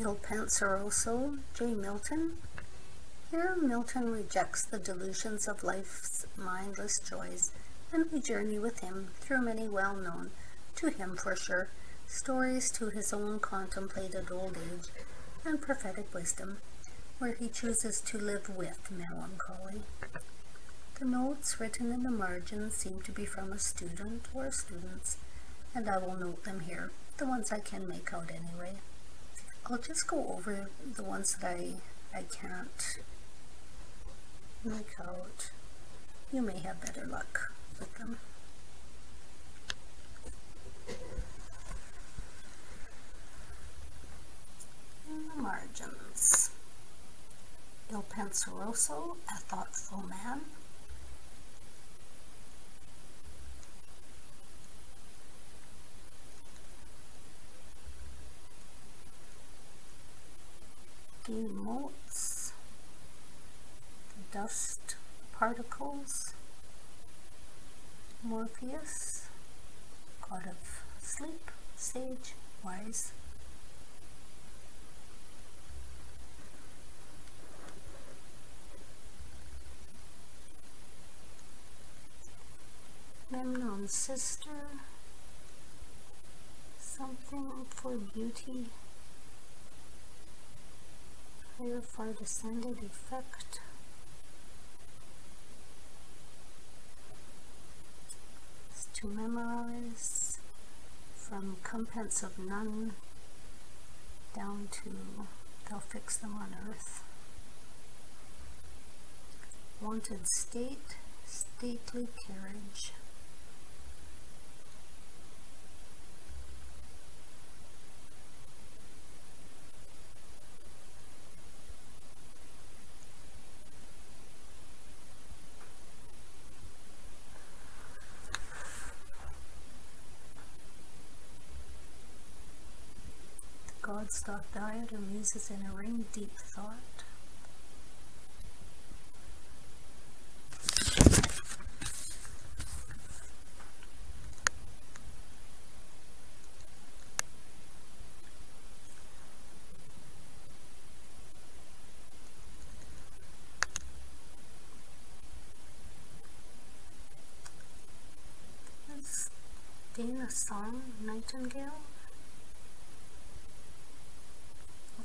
Il Penseroso, J. Milton. Here Milton rejects the delusions of life's mindless joys, and we journey with him through many well-known, to him for sure, stories to his own contemplated old age and prophetic wisdom, where he chooses to live with melancholy. The notes written in the margin seem to be from a student or students, and I will note them here, the ones I can make out anyway. I'll just go over the ones that I, I can't make out. You may have better luck with them. In the margins. Il Penseroso, a thoughtful man. Motes, dust particles, Morpheus, god of sleep, sage, wise. Memnon's sister, something for beauty clear the descended effect. It's to memorize from Compence of None down to They'll Fix Them on Earth. Wanted state, stately carriage. Godstock diet or muses in a ring, deep thought. Dana Song, Nightingale.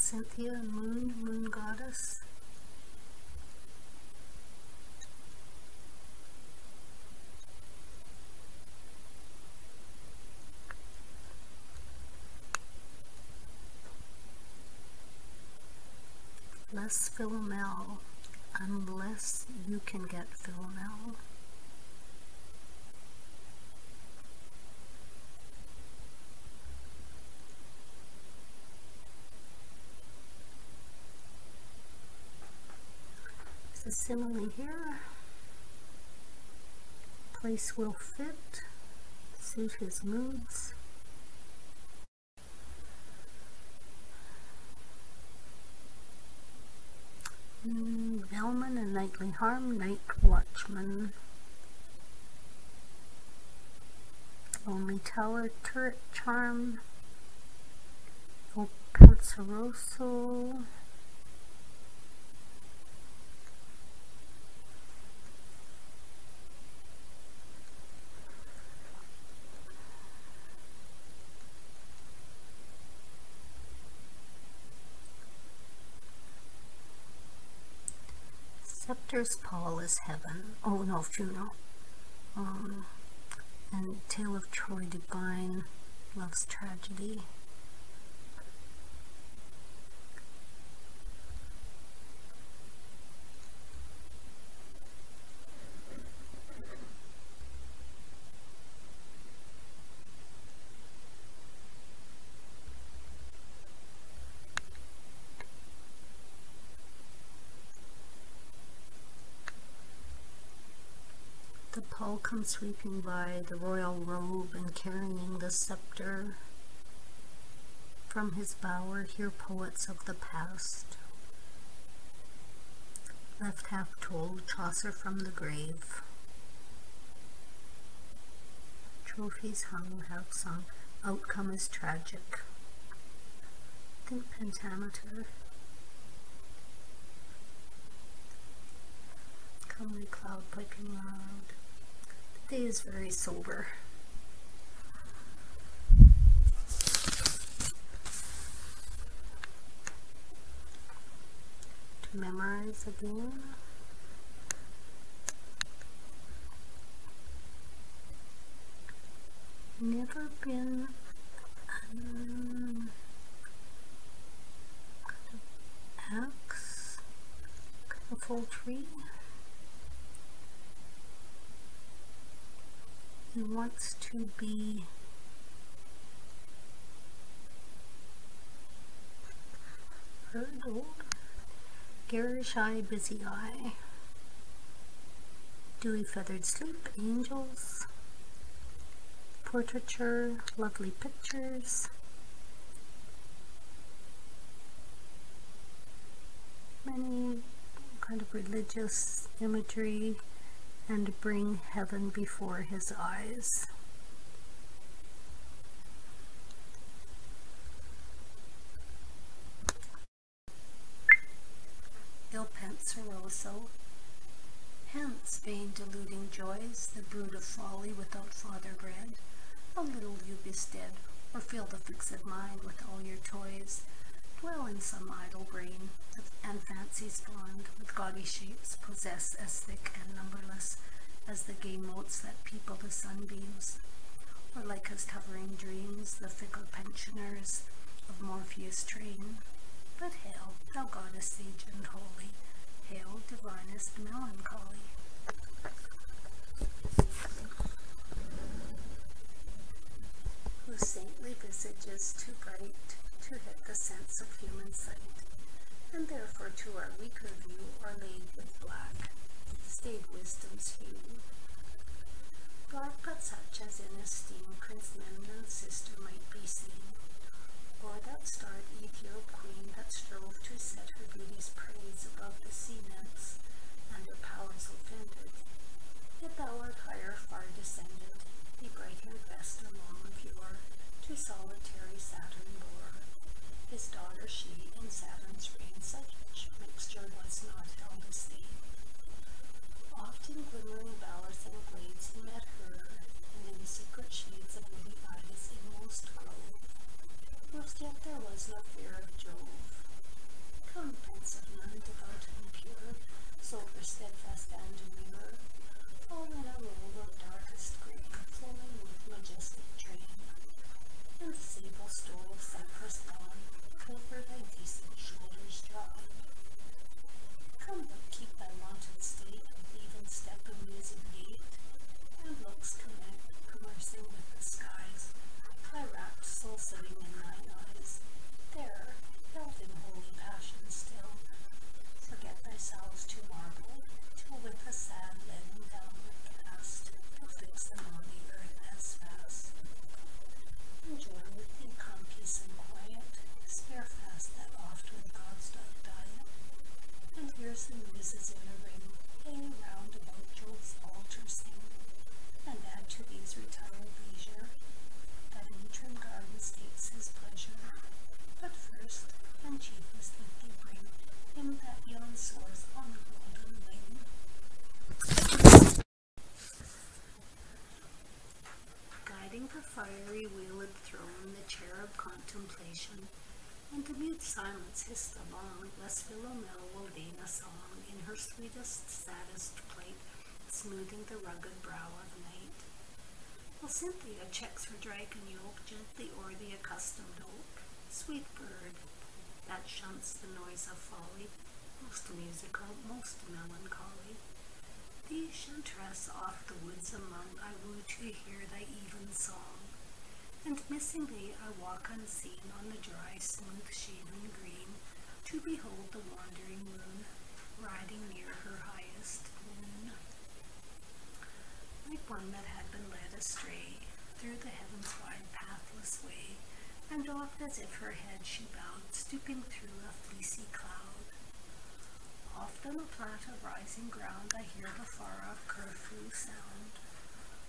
Cynthia Moon, Moon Goddess. Less Philomel unless you can get Philomel. The simile here. Place will fit, suit his moods. Hmm, Bellman and Nightly Harm, Night Watchman. Lonely Tower, Turret Charm. O Penseroso. Scepter's pall is Heaven. Oh no, Funeral. Um, and Tale of Troy Divine, Love's Tragedy. The pall comes sweeping by the royal robe and carrying the scepter. From his bower hear poets of the past. Left half told Chaucer from the grave. Trophies hung, half sung, outcome is tragic. think pentameter. Comely cloud piping loud. The day is very sober. To memorize again. Never been um, axe, a full tree. He wants to be hurdled. Garish eye, busy eye. Dewy feathered sleep, angels. Portraiture, lovely pictures. Many kind of religious imagery and bring heaven before his eyes. Il penseroso, hence vain deluding joys, the brood of folly without father bred, a little you bestead, or fill the fixed mind with all your toys, dwell in some idle brain, and fancies fond, with gaudy shapes, possess as thick and numberless as the gay motes that people the sunbeams, or like as hovering dreams, the fickle pensioners of Morpheus' train. But hail, thou goddess sage and holy, hail, divinest melancholy. Whose saintly visage is too bright to hit the sense of human sight, and therefore to our weaker view are laid with black, staid wisdom's hue. Black but such as in esteem Prince Memnon's sister might be seen, or that starred Ethiop queen that strove to set her beauty's praise above the sea nymphs, and her powers offended. Yet thou art higher far descended, the bright-haired Vesta long of yore, to solitary Saturn bore. His daughter she, in Saturn's reign, such mixture was not held esteem. Oft in glimmering bowers and glades he met her, and in secret shades of woody eyes inmost glowed. Whilst yet there was no fear of Jove. Come, pensive nun, devout and pure, sober, steadfast, and demure, fall in a robe of darkest green, flowing with majestic train, and sable stole of cypress lawn, cover thy decent shoulders dry. Come, but keep thy wonted state with even step and musing gait, and looks connect, conversing with the skies, thy rapt soul sitting in thine eyes. There, held in holy passion still, forget thyself to marble, till with a sad leaden downward cast, to fix them on the earth as fast. Enjoy with thee calm peace and quiet, spare fast that oft with God's doth diet, and here's the muses in a ring, hanging round about Jove's altar sing, and add to these retired leisure, that in trim gardens takes his pleasure. But first and chiefest let thee bring him that yon soars on golden wing. Guiding the fiery wheeled throne, the chair of contemplation, and to mute silence hissed along, lest Philomel will deign a song in her sweetest, saddest plight, smoothing the rugged brow of night. While Cynthia checks her dragon yoke gently o'er the accustomed oak, sweet bird, that shunts the noise of folly, most musical, most melancholy. Thee, chantress, oft the woods among, I woo to hear thy even song, and missing thee, I walk unseen on the dry, smooth shaven green, to behold the wandering moon, riding near her highest noon. Like one that had been led astray through the heaven's wide pathless way, and oft as if her head she bowed, stooping through a fleecy cloud. Oft on a plat of rising ground I hear the far-off curfew sound,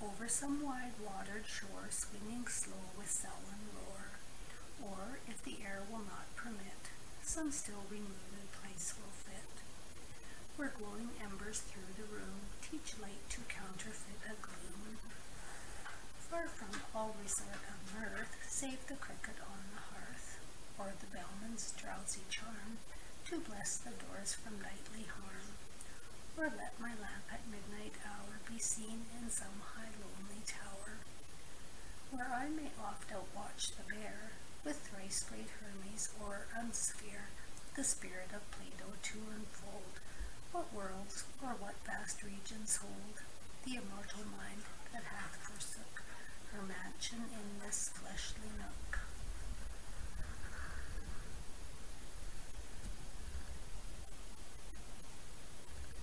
over some wide watered shore swinging slow with sullen roar, or if the air will not permit, some still removed place will fit. Where glowing embers through the room teach light to counterfeit a gloom. Far from all resort of mirth, save the cricket on the hearth, or the bellman's drowsy charm, to bless the doors from nightly harm. Or let my lamp at midnight hour be seen in some high lonely tower, where I may oft outwatch the bear, with thrice great Hermes or unsphere, the spirit of Plato to unfold, what worlds or what vast regions hold the immortal mind that hath forsook her mansion in this fleshly nook.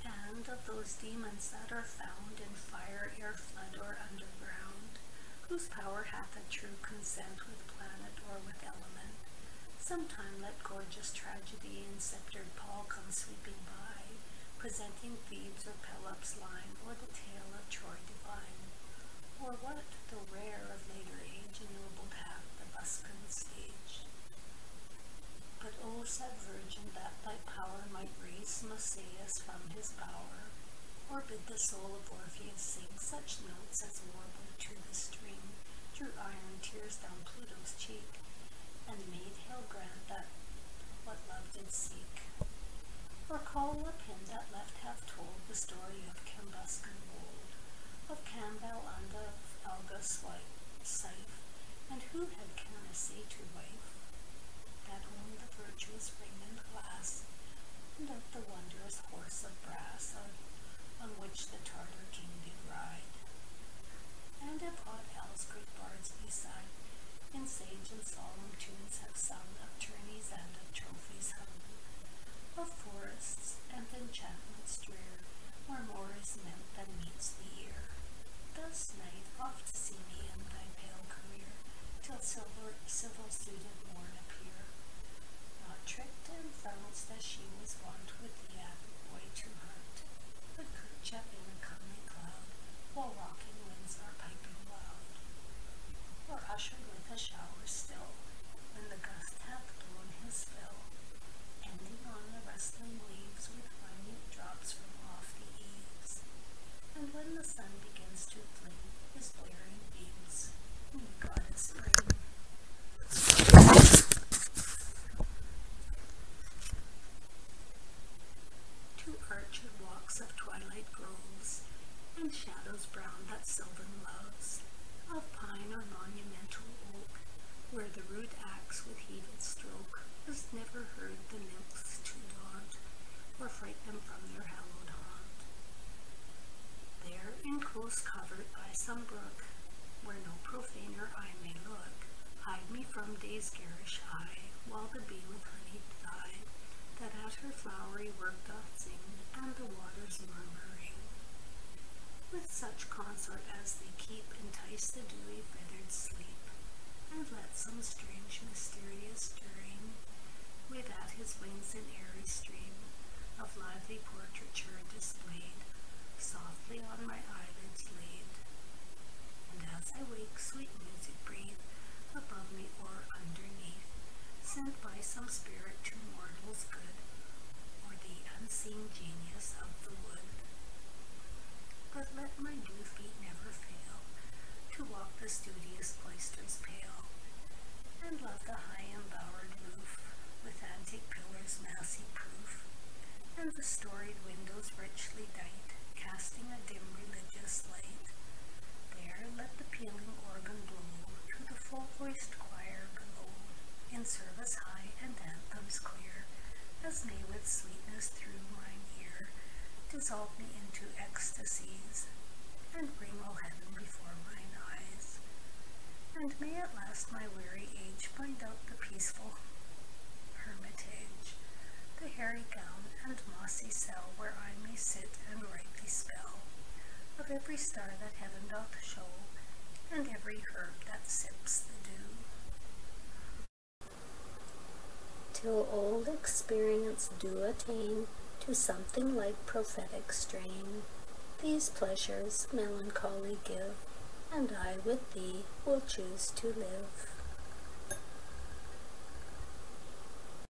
And of those demons that are found in fire, air, flood, or underground, whose power hath a true consent with planet or with element, sometime let gorgeous tragedy and sceptred pall come sweeping by, presenting Thebes or Pelops' line, or the tale of Troy divine, or what, the rare of later age, ennobled hath the buskin stage. But O said Virgin, that thy power might raise Musaeus from his bower, or bid the soul of Orpheus sing such notes as warbled to the string, drew iron tears down Pluto's cheek, and made Hail grant that what love did seek. Or call a pin that left half told the story of Cambuscan old, of Cambel and of Alga's Scythe, and who had Canacee to wife, that owned the virtuous ring and glass, and of the wondrous horse of brass on, on which the Tartar king did ride. And of hot Al's great bards beside, in sage and solemn tunes have sung of tourneys and of trophies hung, of forests and enchantments drear, where more is meant than meets the ear. Thus, night, oft see me in thy pale career, till silver, civil suited morn appear, not tricked and flounced as she was wont with the Attic boy to hunt, but kerchap in a comely cloud, while rocking winds are piping ushered with a shower still, when the gust hath blown his fill, ending on the rustling leaves with minute drops from off the eaves. And when the sun begins to fling his blaring beams, we goddess bring. To arched walks of twilight groves, and shadows brown that sylvan loves, of pine or monumental oak, where the rude axe with heated stroke was never heard the nymphs to daunt, or fright them from their hallowed haunt. There, in covert by some brook, where no profaner eye may look, hide me from day's garish eye, while the bee with honeyed thigh, that at her flowery work doth sing, and the waters murmuring. With such consort as they keep, entice the dewy feathered sleep, and let some strange mysterious stirring wave at his wings an airy stream of lively portraiture displayed, softly on my eyelids laid. And as I wake, sweet music breathe above me or underneath, sent by some spirit to mortals good, or the unseen genius of the wood. But let my dew feet never fail to walk the studious cloisters pale, and love the high embowered roof with antique pillars massy proof, and the storied windows richly dight, casting a dim religious light. There let the pealing organ blow to the full-voiced choir below, in service high and anthems clear, as may with sweetness through mine ear dissolve me into ecstasies, and bring all heaven before mine eyes. And may at last my weary age find out the peaceful hermitage, the hairy gown and mossy cell where I may sit and write the spell of every star that heaven doth show, and every herb that sips the dew. Till old experience do attain to something like prophetic strain, these pleasures melancholy give, and I with thee will choose to live.